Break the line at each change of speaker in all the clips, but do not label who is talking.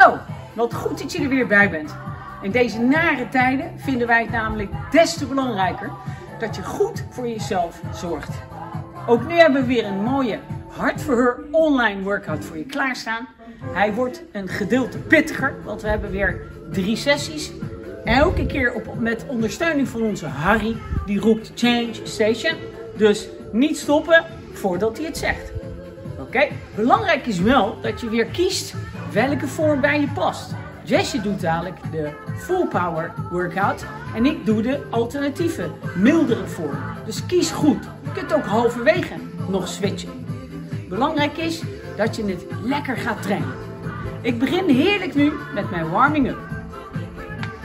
Hallo, wat goed dat je er weer bij bent. In deze nare tijden vinden wij het namelijk des te belangrijker dat je goed voor jezelf zorgt. Ook nu hebben we weer een mooie hartverheur online workout voor je klaarstaan. Hij wordt een gedeelte pittiger, want we hebben weer drie sessies. Elke keer op, met ondersteuning van onze Harry, die roept change station. Dus niet stoppen voordat hij het zegt. Oké, belangrijk is wel dat je weer kiest welke vorm bij je past. Jesse doet dadelijk de full power workout en ik doe de alternatieve, mildere vorm. Dus kies goed. Je kunt ook halverwege nog switchen. Belangrijk is dat je het lekker gaat trainen. Ik begin heerlijk nu met mijn warming up.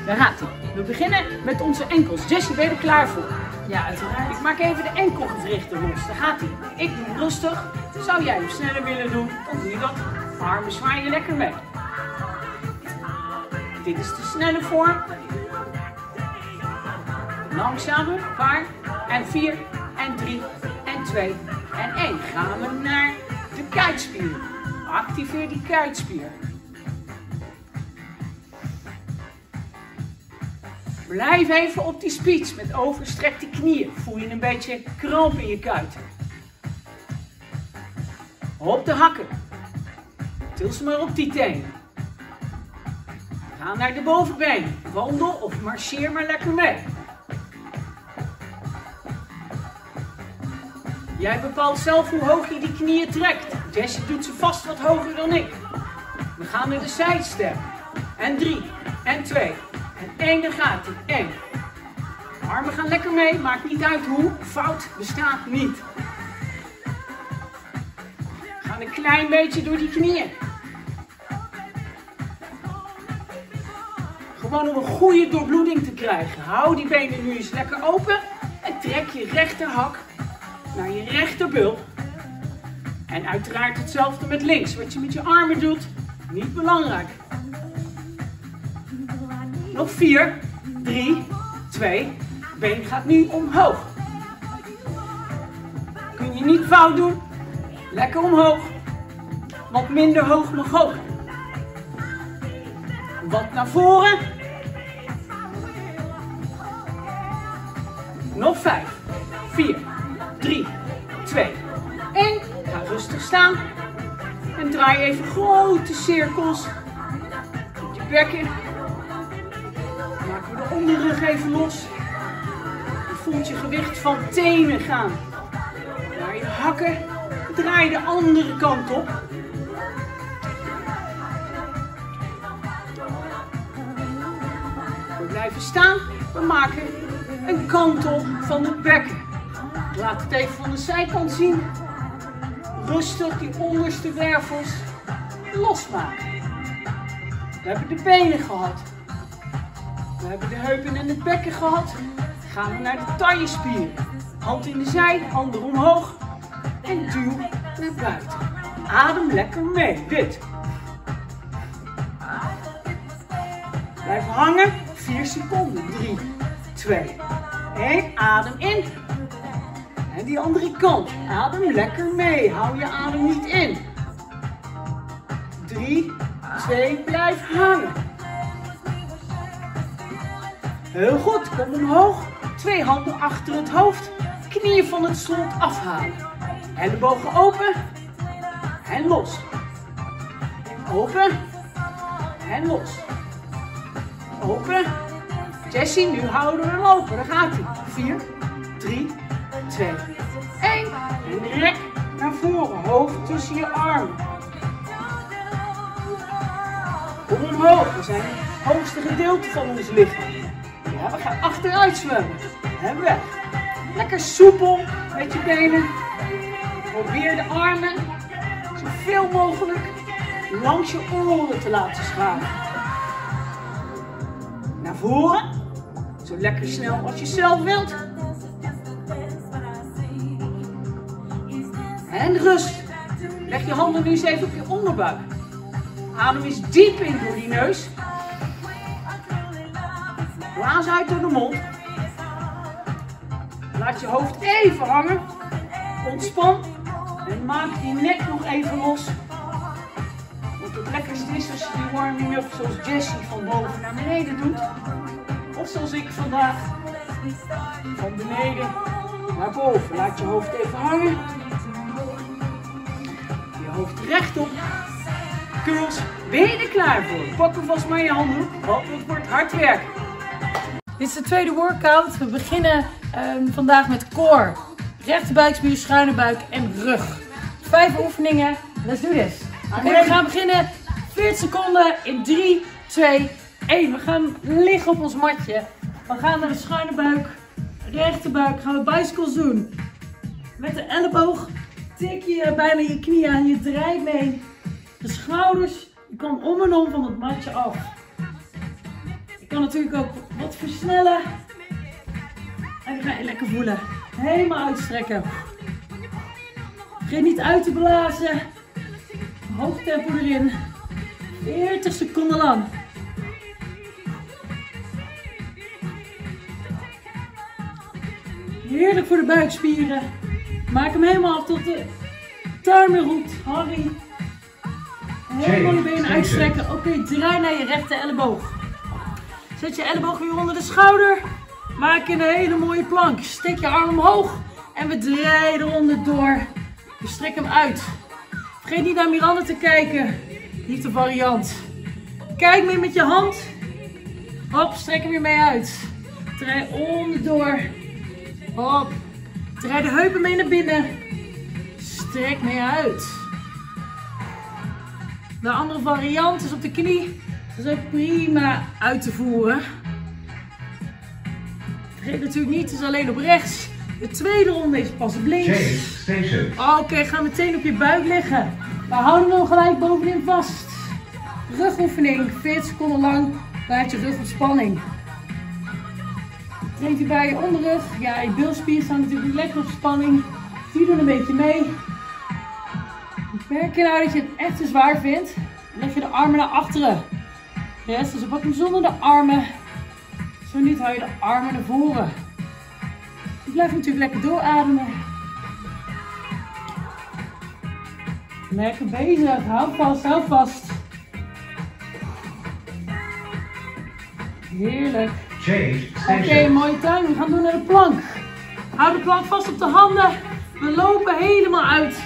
Daar gaat hij. We beginnen met onze enkels. Jesse, ben je er klaar voor?
Ja, uiteraard.
Ik maak even de enkelgewrichten los. Daar gaat hij. Ik doe rustig. Zou jij hem sneller willen doen, dan doe je dat. Armen zwaai je lekker mee. Dit is de snelle vorm. Langzamer. Paar. En vier. En drie. En twee. En één. Gaan we naar de kuitspier. Activeer die kuitspier. Blijf even op die speech met overstrekte knieën. Voel je een beetje kramp in je kuiten. Op de hakken. Til ze maar op die tenen. Ga naar de bovenbeen. Wandel of marcheer maar lekker mee. Jij bepaalt zelf hoe hoog je die knieën trekt. Jessie doet ze vast wat hoger dan ik. We gaan naar de sidestep. En drie. En twee. En één, daar gaat hij. Eén. Armen gaan lekker mee. Maakt niet uit hoe. Fout bestaat niet. We gaan een klein beetje door die knieën. Gewoon om een goede doorbloeding te krijgen. Hou die benen nu eens lekker open. En trek je rechterhak naar je rechterbul. En uiteraard hetzelfde met links. Wat je met je armen doet, niet belangrijk. Nog vier, drie, twee. Been gaat nu omhoog. Kun je niet fout doen. Lekker omhoog. Wat minder hoog mag ook. Wat naar voren. Nog vijf, vier, drie, twee, één. Ga rustig staan. En draai even grote cirkels. Je bekken. Maken we de onderrug even los. Je voelt je gewicht van tenen gaan. Naar je hakken. Draai de andere kant op. We blijven staan. We maken een kantel van het bekken. Laat het even van de zijkant zien. Rustig die onderste wervels losmaken. We hebben de benen gehad. We hebben de heupen en het bekken gehad. Gaan we naar de taillespier. Hand in de zij, handen omhoog. En duw naar buiten. Adem lekker mee. Dit. Blijf hangen. 4 seconden. 3, 2, 1. Adem in. En die andere kant. Adem lekker mee. Hou je adem niet in. 3, 2, blijf hangen. Heel goed, kom omhoog. Twee handen achter het hoofd. Knieën van het slot afhalen. Ellebogen open. En los. Open. En los. Open. Jessie, nu houden we hem open. Daar gaat hij. 4, 3, 2, 1. En rek naar voren. Hoofd tussen je armen. Kom omhoog. We zijn het hoogste gedeelte van ons lichaam. Ja, we gaan achteruit zwemmen. En weg. Lekker soepel met je benen. Probeer de armen zoveel mogelijk langs je oren te laten schuiven. Naar voren. Lekker snel als je zelf wilt. En rust. Leg je handen nu eens even op je onderbuik. Adem eens diep in door die neus. Blaas uit door de mond. Laat je hoofd even hangen. Ontspan. En maak die nek nog even los. Want het
lekkerst is als je die warming-up zoals Jessie van boven naar beneden doet. Zoals ik vandaag, van beneden naar boven. Laat je hoofd even hangen. Je hoofd rechtop. Curls, ben je er klaar voor? Pak vast maar je handdoek, want het wordt hard werken. Dit is de tweede workout. We beginnen um, vandaag met core. Rechte buikspier, schuine buik en rug. Vijf oefeningen. Let's do this. We gaan beginnen. 40 seconden in 3, 2, 1. We gaan liggen op ons matje. We gaan naar de schuine buik, rechte buik. Gaan we bicycles doen. Met de elleboog tik je bijna je knie aan. Je draait mee. De schouders, je kan om en om van het matje af. Je kan natuurlijk ook wat versnellen. En dan ga je lekker voelen. Helemaal uitstrekken. Vergeet niet uit te blazen. Hoog tempo erin. 40 seconden lang. Heerlijk voor de buikspieren. Maak hem helemaal af tot de timer roept. Harry. Helemaal je benen uitstrekken. Oké, draai naar je rechte elleboog. Zet je elleboog weer onder de schouder. Maak een hele mooie plank. Steek je arm omhoog. En we draaien eronder door. We strekken hem uit. Vergeet niet naar Miranda te kijken. Niet de variant. Kijk mee met je hand. Hop, strek hem weer mee uit. Draai onderdoor. Hop. Draai de heupen mee naar binnen. Strek mee uit. De andere variant is op de knie. Dat is ook prima uit te voeren. Vergeet natuurlijk niet, het is alleen op rechts. De tweede ronde is pas op links. Oké, okay, ga meteen op je buik liggen. We houden hem gelijk bovenin vast. Rugoefening, 40 seconden lang. Laat je rug op spanning. Traint u bij je onderrug. Ja, je bilspieren staan natuurlijk lekker op spanning. Die doen een beetje mee. Merk je nou dat je het echt te zwaar vindt? Leg je de armen naar achteren. Yes, dus hem zonder de armen. Zo niet hou je de armen naar voren. Je blijft natuurlijk lekker doorademen. Lekker bezig. Hou vast, hou vast. Heerlijk. Oké, okay, mooie tuin. We gaan door naar de plank. Hou de plank vast op de handen. We lopen helemaal uit.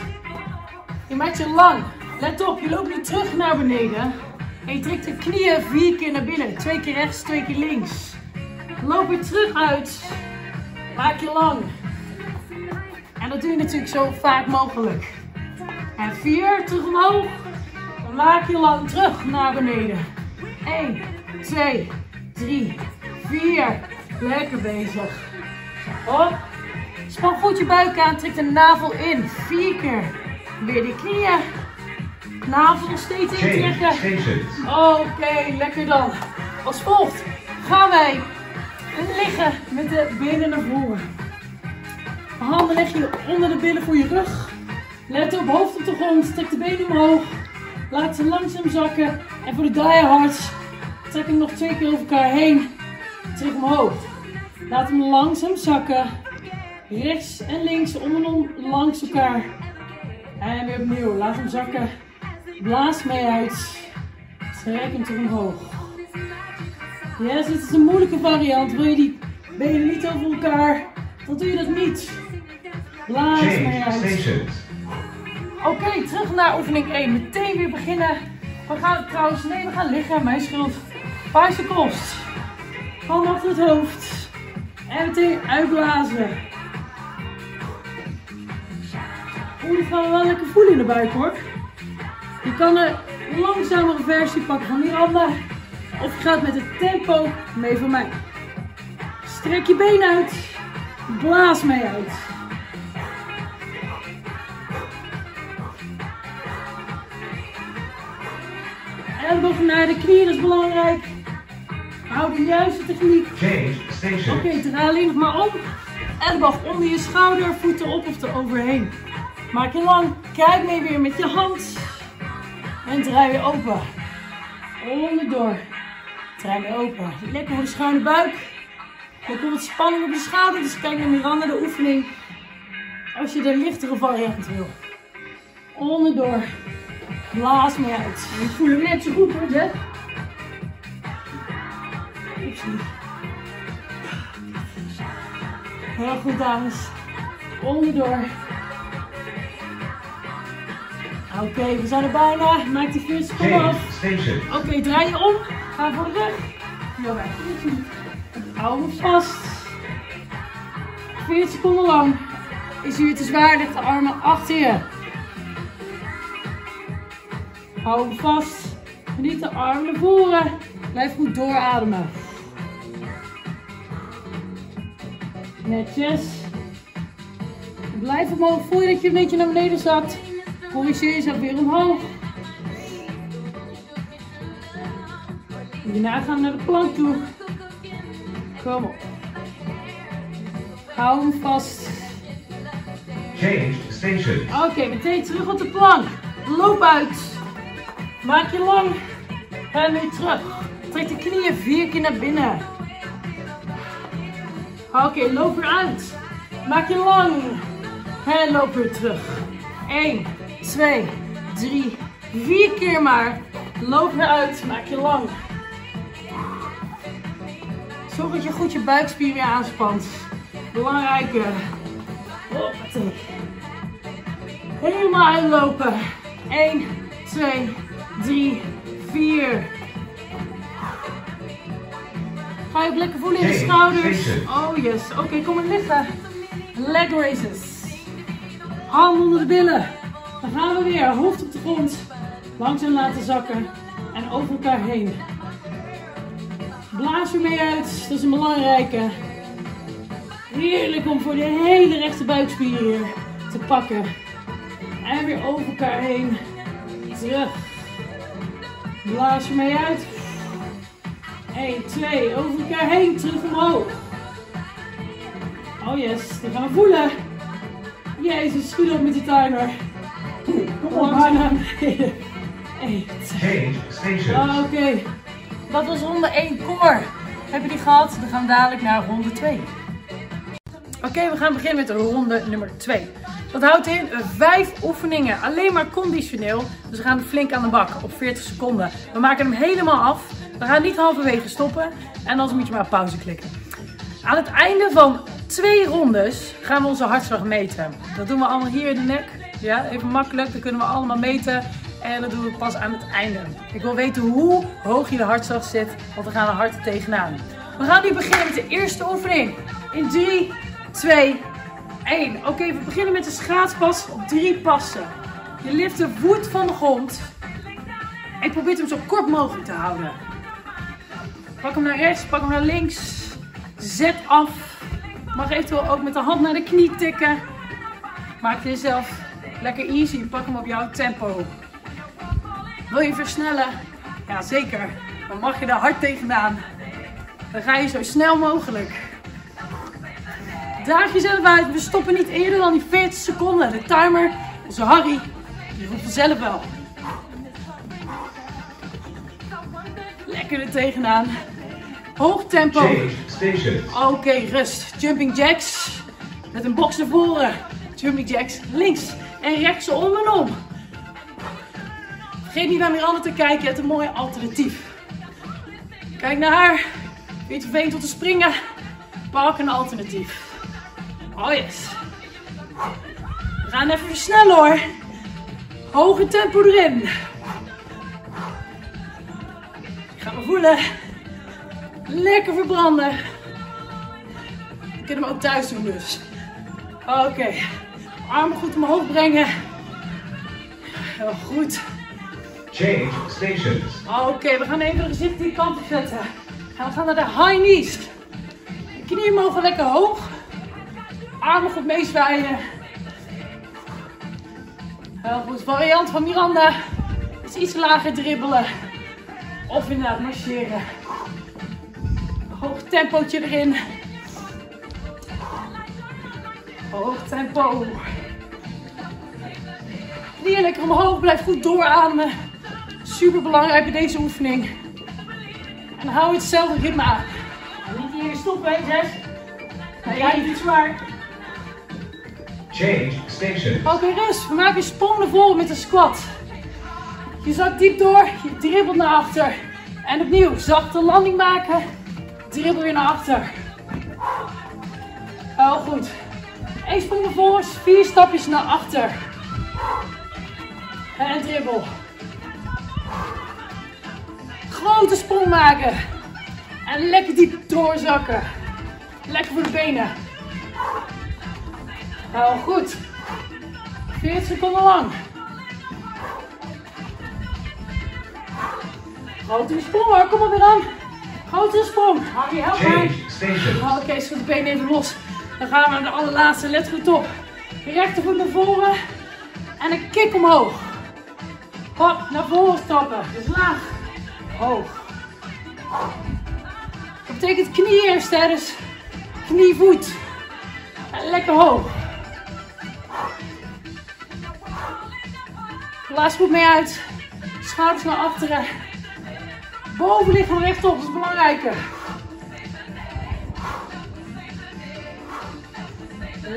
Je maakt je lang. Let op, je loopt nu terug naar beneden. En je trekt de knieën vier keer naar binnen. Twee keer rechts, twee keer links. Loop weer terug uit. Maak je lang. En dat doe je natuurlijk zo vaak mogelijk. En vier, terug omhoog. Dan maak je lang terug naar beneden. 1, 2, 3, 4. Lekker bezig. Hop. Span goed je buik aan. Trek de navel in. Vier keer. Weer die knieën. Navel nog steeds intrekken. Oké, lekker dan. Als volgt gaan wij liggen met de benen naar voren. Handen leg je onder de billen voor je rug. Let op, hoofd op de grond. Trek de benen omhoog. Laat ze langzaam zakken. En voor de diehards trek hem nog twee keer over elkaar heen. Terug omhoog. Laat hem langzaam zakken. Rechts en links om en om langs elkaar. En weer opnieuw. Laat hem zakken. Blaas mee uit. Trek hem terug omhoog. Yes, dit is een moeilijke variant. Wil je die benen niet over elkaar, dan doe je dat niet. Blaas mee uit. Oké, terug naar oefening 1. Meteen weer beginnen. We gaan trouwens, nee, we gaan liggen. Mijn schuld. Bicycles. Hand achter het hoofd. En meteen uitblazen. Oeh, die gaan we wel lekker voelen in de buik hoor. Je kan een langzamere versie pakken van handen. Of je gaat met het tempo mee van mij. Strek je been uit. Blaas mee uit. Elleboog naar de knieën, is belangrijk. Hou de juiste techniek. Oké, okay, draai alleen nog maar om. Elleboog onder je schouder, voeten op of eroverheen. Maak je lang. Kijk mee weer met je hand. En draai weer open. Onderdoor. Draai weer open. Lekker voor de schuine buik. Er komt wat spanning op de schouder. Dus kijk naar Miranda de oefening. Als je de lichtere variant wil. Onderdoor. Blaas me uit. Ik voel hem net zo goed hoor, hè? Heel goed, dames. Onderdoor. Oké, we zijn er bijna. Maak die 40 seconden af. Oké, draai je om. Ga voor de rug. Heel erg. Hou hem vast. 40 seconden lang. Is u te zwaar, leg de armen achter je. Hou hem vast. Niet de armen naar voren. Blijf goed doorademen. Netjes. Blijf omhoog. Voel je dat je een beetje naar beneden zakt. Corrigeer jezelf weer omhoog. Hierna gaan we naar de plank toe. Kom op. Hou hem vast.
Change station.
Oké, meteen terug op de plank. Loop uit. Maak je lang. En weer terug. Trek de knieën vier keer naar binnen. Oké, loop weer uit. Maak je lang. En loop weer terug. 1, 2, 3, 4 keer maar. Loop weer uit. Maak je lang. Zorg dat je goed je buikspier weer aanspant. Belangrijke. Hoppatee. Helemaal uitlopen. 1, 2, 3, 4. Ga je ook lekker voelen in de schouders. Oh yes. Oké, kom maar liggen. Leg raises. Handen onder de billen. Dan gaan we weer. Hoofd op de grond. Langzaam laten zakken. En over elkaar heen. Blaas er mee uit. Dat is een belangrijke. Heerlijk om voor de hele rechte buikspier hier te pakken. En weer over elkaar heen. Terug. Blaas er mee uit. 1, 2, over elkaar heen, terug omhoog. Oh yes, dan gaan we voelen. Jezus, goed op met die timer. Kom op, bijna. 1, 2.
Change station.
Oké, dat was ronde 1 core. Heb je die gehad? Dan gaan we dadelijk naar ronde 2. Oké, we gaan beginnen met ronde nummer 2. Dat houdt in 5 oefeningen, alleen maar conditioneel. Dus we gaan flink aan de bak op 40 seconden. We maken hem helemaal af. We gaan niet halverwege stoppen. En anders moet je maar pauze klikken. Aan het einde van twee rondes gaan we onze hartslag meten. Dat doen we allemaal hier in de nek. Ja, even makkelijk. Dat kunnen we allemaal meten. En dat doen we pas aan het einde. Ik wil weten hoe hoog je de hartslag zit, want we gaan er hard tegenaan. We gaan nu beginnen met de eerste oefening. In 3, 2, 1. Oké, we beginnen met de schaatspas op drie passen. Je lift de voet van de grond. En probeert hem zo kort mogelijk te houden. Pak hem naar rechts, pak hem naar links. Zet af. Mag eventueel ook met de hand naar de knie tikken. Maak jezelf lekker easy. Pak hem op jouw tempo. Wil je versnellen? Ja, zeker. Dan mag je er hard tegenaan. Dan ga je zo snel mogelijk. Daag jezelf uit. We stoppen niet eerder dan die 40 seconden. De timer, onze Harry, die roept vanzelf wel. Lekker er tegenaan. Hoog tempo. Oké, rust. Jumping jacks. Met een box naar voren. Jumping jacks links en rechts om en om. Vergeet niet naar Miranda te kijken. Je hebt een mooi alternatief. Kijk naar haar. Vind je het vervelend om te springen? Pak een alternatief. Oh yes. We gaan even versnellen hoor. Hoge tempo erin. Ga maar voelen. Lekker verbranden. Je kunt hem ook thuis doen dus. Oké. Armen goed omhoog brengen. Heel goed.
Change stations.
Oké, we gaan even de gezicht die kant op zetten. En we gaan naar de high knees. De knieën mogen lekker hoog. Armen goed. Heel goed. Variant van Miranda is iets lager dribbelen. Of inderdaad marcheren. Hoog tempootje erin. Hoog tempo. Knieën lekker omhoog. Blijf goed doorademen. Super belangrijk bij deze oefening. En hou hetzelfde ritme aan. Niet hier stoppen, hè, Jess? Nee, jij niet zwaar.
Change stations.
Oké, rust. We maken een sprong naar voren met een squat. Je zakt diep door, je dribbelt naar achter. En opnieuw, zachte landing maken. Dribbel weer naar achter. Heel goed. Eén sprong naar voren, vier stapjes naar achter. En dribbel. Grote sprong maken. En lekker diep doorzakken. Lekker voor de benen. Heel goed. 40 seconden lang. Grote sprong hoor, kom maar weer aan. Grote sprong. Harry, help mij. Oh, Oké, schud de benen even los. Dan gaan we naar de allerlaatste. Let goed op. Rechtervoet naar voren. En een kick omhoog. Hop, naar voren stappen. Dus laag. Hoog. Dat betekent knie eerst, hè. Dus knie, voet. En lekker hoog. Blaas goed mee uit. Schouders naar achteren. Bovenlichaam rechtop, dat is belangrijker.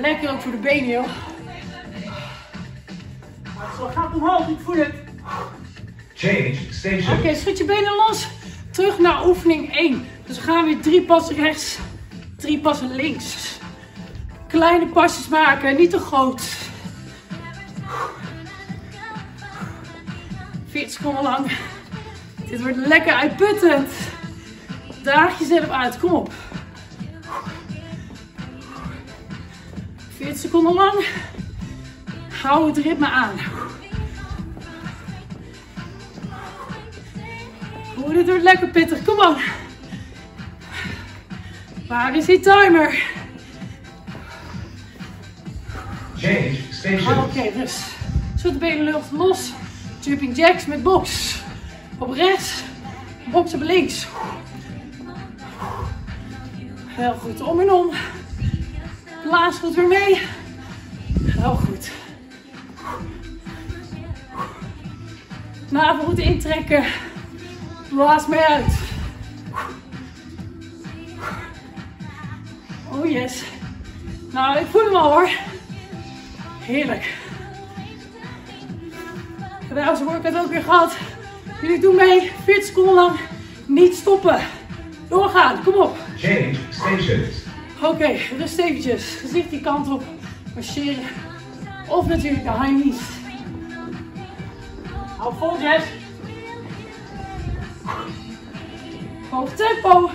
Lekker ook voor de benen, joh. Zo, gaat omhoog, ik voel het.
Change station.
Oké, schud je benen los. Terug naar oefening 1. Dus we gaan weer drie passen rechts, drie passen links. Kleine pasjes maken, niet te groot. 40 seconden lang. Dit wordt lekker uitputtend. Daag jezelf uit, kom op. 40 seconden lang. Hou het ritme aan. Oeh, dit wordt lekker pittig. Kom op. Waar is die timer?
Change stations.
Oké, dus schud de benen lucht los. Jumping jacks met box. Op rechts, box op links. Heel goed, om en om. Blaas goed weer mee. Heel goed. Navel goed intrekken. Blaas mee uit. Oh yes. Nou, ik voel hem al hoor. Heerlijk. Zijn workout ook weer gehad. Jullie doen mee. 40 seconden lang. Niet stoppen. Doorgaan. Kom op.
Change stations.
Oké, rust eventjes. Gezicht die kant op. Marcheren. Of natuurlijk de high knees. Hou vol, Jess. Hoog tempo.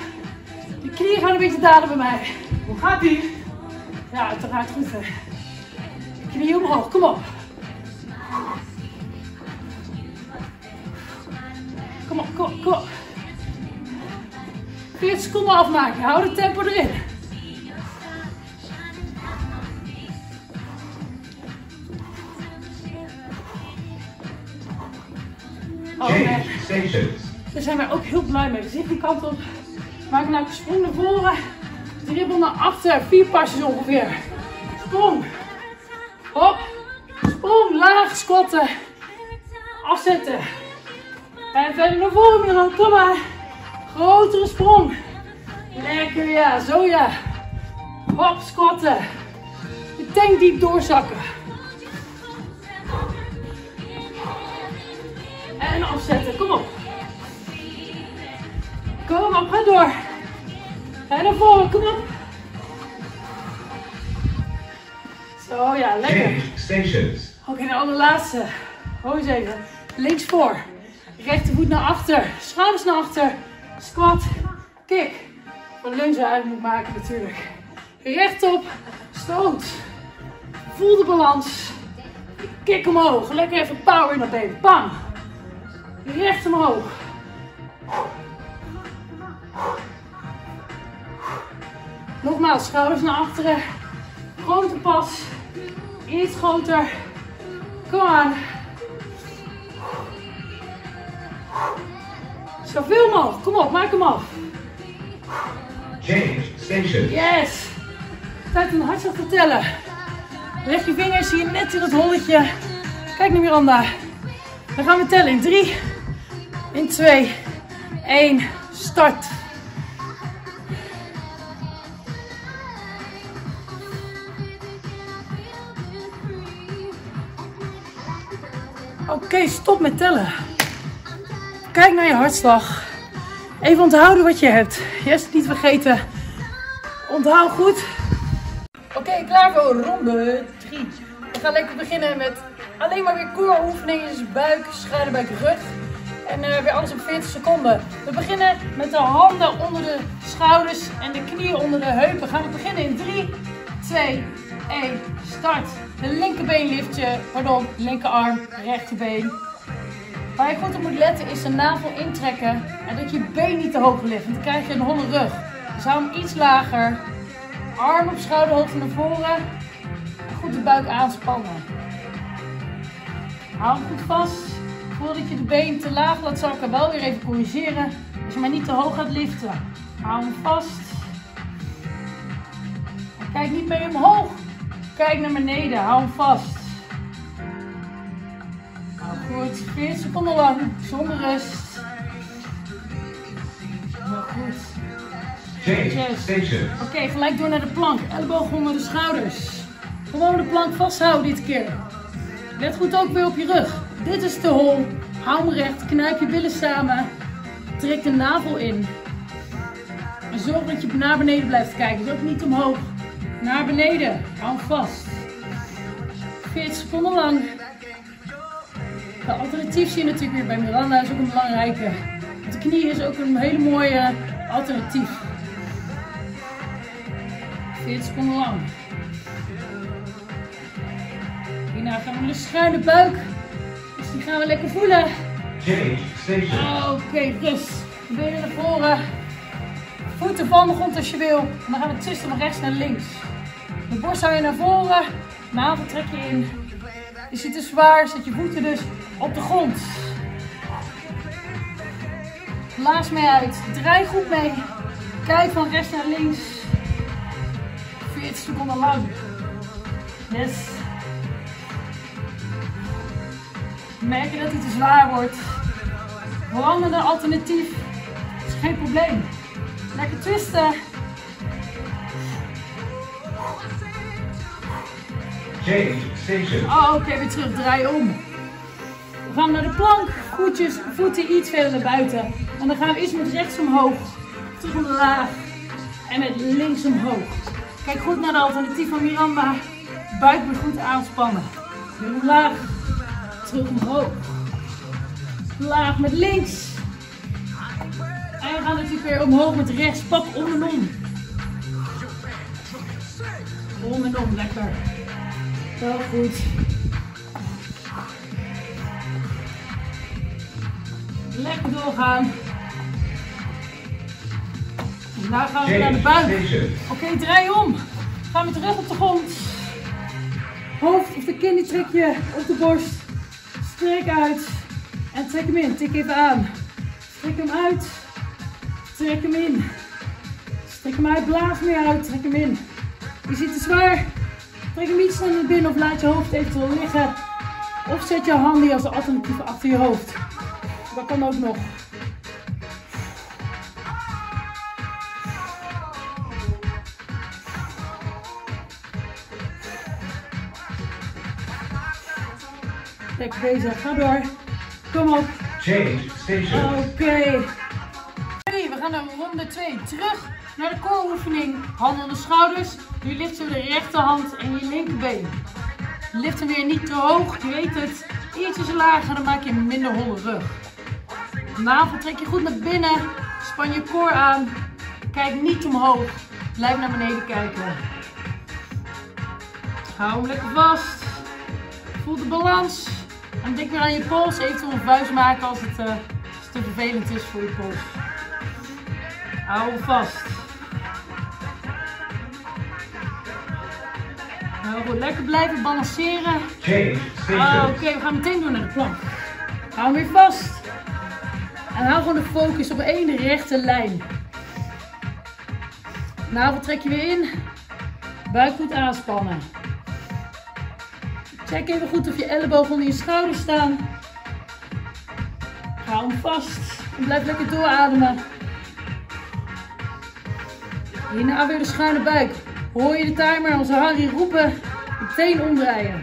De knieën gaan een beetje dalen bij mij. Hoe gaat die? Ja, uiteraard goed. Hè. Knieën omhoog, kom op. Kom op, kom op, kom op. 40 seconden afmaken. Hou de tempo erin. Oh, nee.
Change stations.
Daar zijn wij ook heel blij mee. Dus die kant op. Maak nou een sprong naar voren. Dribbel naar achter. Vier pasjes ongeveer. Sprong. Hop. Sprong. Laag squatten. Afzetten. En verder naar voren Milan. Kom maar. Grotere sprong. Lekker ja. Zo ja. Hop. Squatten. Je tank diep doorzakken. En afzetten. Kom op. Kom op, ga door. En naar voren, kom op. Zo ja, lekker. Oké, de allerlaatste. Hou eens even. Links voor. Rechtervoet naar achter. Schouders naar achter. Squat. Kick. Een lunge uit moet maken natuurlijk. Rechtop. Stoot. Voel de balans. Kick omhoog. Lekker even power in dat been. Bam. Recht omhoog. Nogmaals, schouders naar achteren. Grote pas. Iets groter. Kom aan. Zoveel mogelijk. Kom op, maak hem af.
Change stations.
Yes. Tijd om hartstikke te tellen. Leg je vingers hier net in het holletje. Kijk naar Miranda. Dan gaan we tellen in 3, in 2, 1, start. Oké, stop met tellen. Kijk naar je hartslag. Even onthouden wat je hebt. Yes, niet vergeten. Onthoud goed. Oké, klaar voor ronde 3. We gaan lekker beginnen met alleen maar weer core oefeningen. Dus buik, schuine buik, rug. En uh, weer alles op 40 seconden. We beginnen met de handen onder de schouders en de knieën onder de heupen. Gaan we beginnen in 3, 2, 1, start. De linkerbeen lift je, pardon, linkerarm, rechterbeen. Waar je goed op moet letten is de navel intrekken en dat je been niet te hoog ligt, want dan krijg je een holle rug. Dus hou hem iets lager, arm op schouderhoogte naar voren, goed de buik aanspannen. Hou hem goed vast, voordat je de been te laag laat zakken, wel weer even corrigeren, als je maar niet te hoog gaat liften. Hou hem vast. Kijk niet meer omhoog, kijk naar beneden, hou hem vast. Goed, 40 seconden lang, zonder rust. Goed. Yes. Oké, gelijk door naar de plank. Elleboog onder de schouders. Gewoon de plank vasthouden dit keer. Let goed ook weer op je rug. Dit is de hol. Hou hem recht, knijp je billen samen. Trek de navel in. En zorg dat je naar beneden blijft kijken. Dus ook niet omhoog. Naar beneden. Hou hem vast. 40 seconden lang. De alternatief zie je natuurlijk weer bij Miranda. is ook een belangrijke. De knie is ook een hele mooie alternatief. 40 seconden lang. Hierna gaan we naar de schuine buik. Dus die gaan we lekker voelen. Oké, rust. Benen naar voren. Voeten van de grond als je wil. En dan gaan we twisten van rechts naar links. De borst hou je naar voren. Navel trek je in. Je zit te zwaar, zet je voeten dus op de grond. Blaas mee uit. Draai goed mee. Kijk van rechts naar links. 40 seconden lang. Yes. Merk je dat hij te zwaar wordt? Veranderen een alternatief. is geen probleem. Lekker twisten. Oh, oké, weer terug. Draai om. We gaan naar de plank. Voetjes, voeten iets verder naar buiten. En dan gaan we eerst met rechts omhoog. Terug omlaag. En met links omhoog. Kijk goed naar de alternatief van Miranda. Buik weer goed aanspannen. Weer omlaag. Terug omhoog. Laag met links. En we gaan natuurlijk weer omhoog met rechts. Pak om en om. Om en om, lekker. Wel goed. Lekker doorgaan. Daar gaan we naar de buik. Oké, draai om. Ga met de rug op de grond. Hoofd of de kin die trek je op de borst. Strek uit. En trek hem in. Tik even aan. Trek hem uit. Trek hem in. Trek hem uit. Blaas meer uit. Trek hem in. Je zit te zwaar. Trek hem iets naar binnen of laat je hoofd eventueel liggen. Of zet je handen als alternatief achter je hoofd. Dat kan ook nog. Lekker bezig, ga door. Kom op.
Change station.
Oké. Ready, we gaan naar ronde 2. Terug naar de core oefening. Handen aan de schouders. Nu lift je de rechterhand en je linkerbeen. Lift hem weer niet te hoog, je weet het. Ietsjes lager, dan maak je een minder holle rug. Navel trek je goed naar binnen. Span je core aan. Kijk niet omhoog. Blijf naar beneden kijken. Hou hem lekker vast. Voel de balans. En denk weer aan je pols. Eventueel een vuist maken als het, het te vervelend is voor je pols. Hou hem vast. Nou goed, lekker blijven balanceren. Ah, Oké, we gaan meteen door naar de plank. Hou hem weer vast. En hou gewoon de focus op één rechte lijn. Navel trek je weer in. Buik goed aanspannen. Check even goed of je ellebogen onder je schouders staan. Hou hem vast. En blijf lekker doorademen. Hierna weer de schuine buik. Hoor je de timer onze Harry roepen? Meteen omdraaien.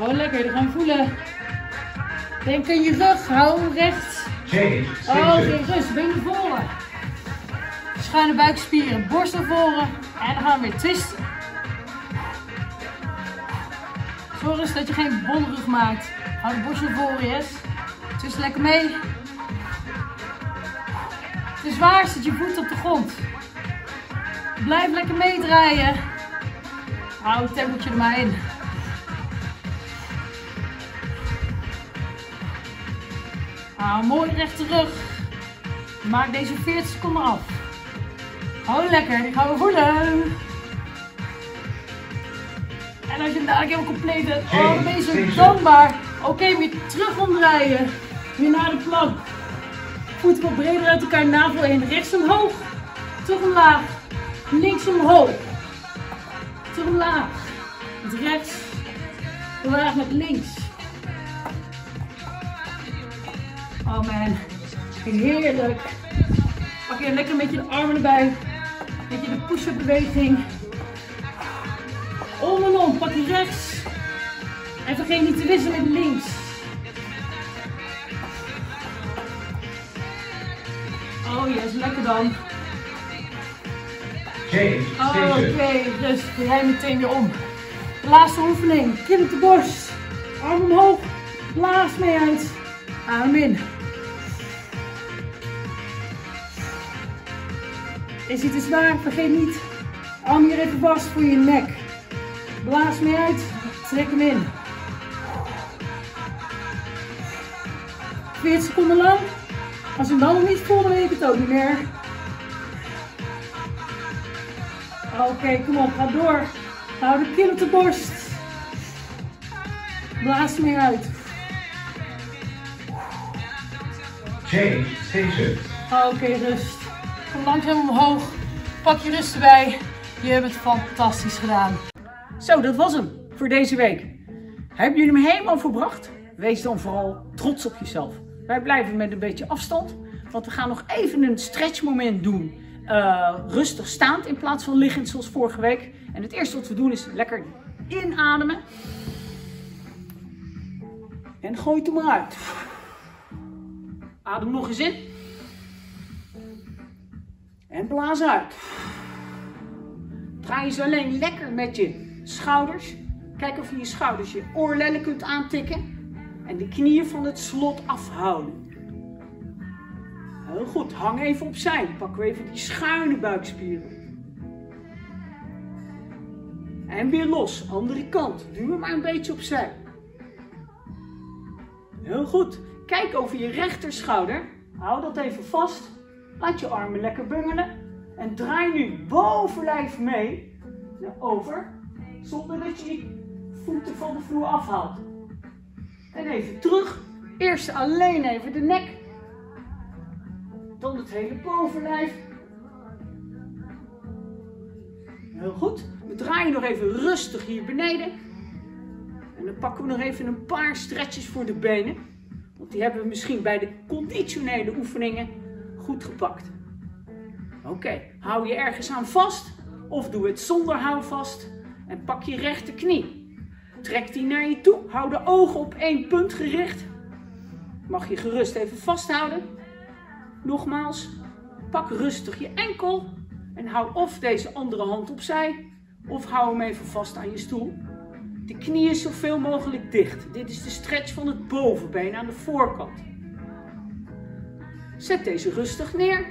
Oh, lekker. Dan gaan we voelen. Denk aan je rug. Hou hem recht. Oh,
station.
rust. Been naar voren. Schuine buikspieren. Borst naar voren. En dan gaan we weer twisten. Zorg eens dat je geen bolrug maakt. Hou de borst naar voren, yes. Twist lekker mee. Het is waar, zet je voet op de grond. Blijf lekker meedraaien. Hou het tempeltje er maar in. Hou mooi rechte rug. Maak deze 40 seconden af. Hou lekker, gaan we voelen. En als je hem dadelijk helemaal compleet hebt, oh, dan ben je zo dankbaar. Oké, weer terug omdraaien. Weer naar de plank. Voeten wat breder uit elkaar, navel in. Rechts omhoog. Terug omlaag. Links omhoog. Terug omlaag. Met rechts. Omlaag met links. Oh man. Heerlijk. Pak je lekker met je de armen erbij. Met je de push-up beweging. Om en om. Pak je rechts. En vergeet niet te wisselen met links. Oh yes, lekker dan. Oké,
station.
dus doe jij meteen weer om. De laatste oefening. Kin op de borst. Arm omhoog. Blaas mee uit. Adem in. Is het te zwaar? Vergeet niet. Arm hier even vast voor je nek. Blaas mee uit. Trek hem in. 40 seconden lang. Als je hem dan nog niet voelt, dan weet ik het ook niet meer. Oké, kom op, ga door. Hou de kin op de borst. Blaas meer uit.
Change station.
Oké, rust. Kom langzaam omhoog. Pak je rust erbij. Je hebt het fantastisch gedaan.
Zo, dat was hem voor deze week. Hebben jullie hem helemaal verbracht? Wees dan vooral trots op jezelf. Wij blijven met een beetje afstand, want we gaan nog even een stretchmoment doen. Eh, rustig staand in plaats van liggend zoals vorige week. En het eerste wat we doen is lekker inademen. En gooi het er maar uit. Adem nog eens in. En blaas uit. Draai zo alleen lekker met je schouders. Kijk of je je schouders je oorlellen kunt aantikken. En de knieën van het slot afhouden. Heel goed, hang even opzij. Pak weer even die schuine buikspieren. En weer los, andere kant. Duw hem maar een beetje opzij. Heel goed. Kijk over je rechterschouder. Hou dat even vast. Laat je armen lekker bungelen. En draai nu bovenlijf mee naar over. Zonder dat je je voeten van de vloer afhaalt. En even terug. Eerst alleen even de nek. Dan het hele bovenlijf. Heel goed. We draaien nog even rustig hier beneden. En dan pakken we nog even een paar stretches voor de benen. Want die hebben we misschien bij de conditionele oefeningen goed gepakt. Oké, hou je ergens aan vast of doe het zonder houvast en pak je rechter knie. Trek die naar je toe, hou de ogen op één punt gericht. Mag je gerust even vasthouden. Nogmaals, pak rustig je enkel en hou of deze andere hand opzij of hou hem even vast aan je stoel. De knieën zoveel mogelijk dicht. Dit is de stretch van het bovenbeen aan de voorkant. Zet deze rustig neer.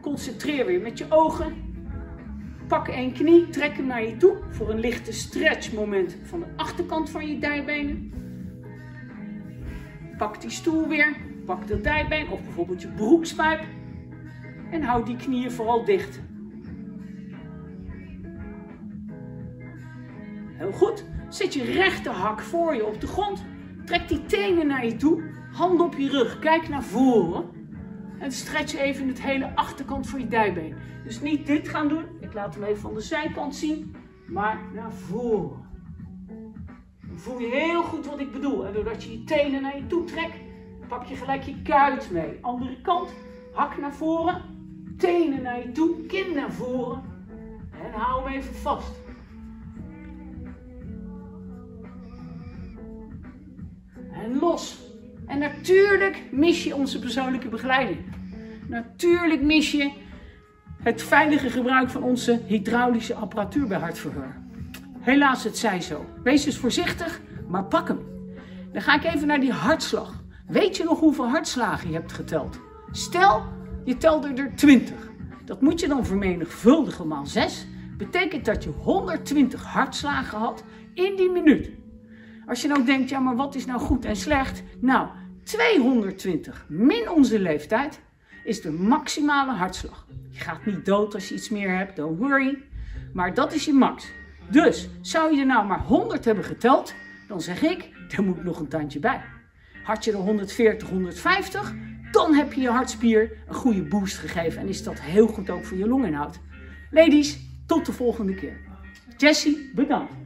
Concentreer weer met je ogen. Pak één knie, trek hem naar je toe voor een lichte stretchmoment van de achterkant van je dijbenen. Pak die stoel weer, pak dat dijbeen of bijvoorbeeld je broekspijp en houd die knieën vooral dicht. Heel goed. Zet je rechterhak voor je op de grond. Trek die tenen naar je toe. Handen op je rug. Kijk naar voren. En stretch even het hele achterkant van je dijbeen. Dus niet dit gaan doen. Ik laat hem even van de zijkant zien. Maar naar voren. Dan voel je heel goed wat ik bedoel. En doordat je je tenen naar je toe trekt, pak je gelijk je kuit mee. Andere kant. Hak naar voren. Tenen naar je toe. Kin naar voren. En hou hem even vast. en los. En natuurlijk mis je onze persoonlijke begeleiding. Natuurlijk mis je het veilige gebruik van onze hydraulische apparatuur bij hartverheur. Helaas, het zij zo. Wees dus voorzichtig, maar pak hem. Dan ga ik even naar die hartslag. Weet je nog hoeveel hartslagen je hebt geteld? Stel, je telde er 20. Dat moet je dan vermenigvuldigen maal 6. Betekent dat je 120 hartslagen had in die minuut. Als je nou denkt, ja maar wat is nou goed en slecht? Nou, 220 min onze leeftijd is de maximale hartslag. Je gaat niet dood als je iets meer hebt, don't worry. Maar dat is je max. Dus zou je er nou maar 100 hebben geteld, dan zeg ik, er moet nog een tandje bij. Had je er 140, 150, dan heb je je hartspier een goede boost gegeven en is dat heel goed ook voor je longinhoud. Ladies, tot de volgende keer. Jessie, bedankt.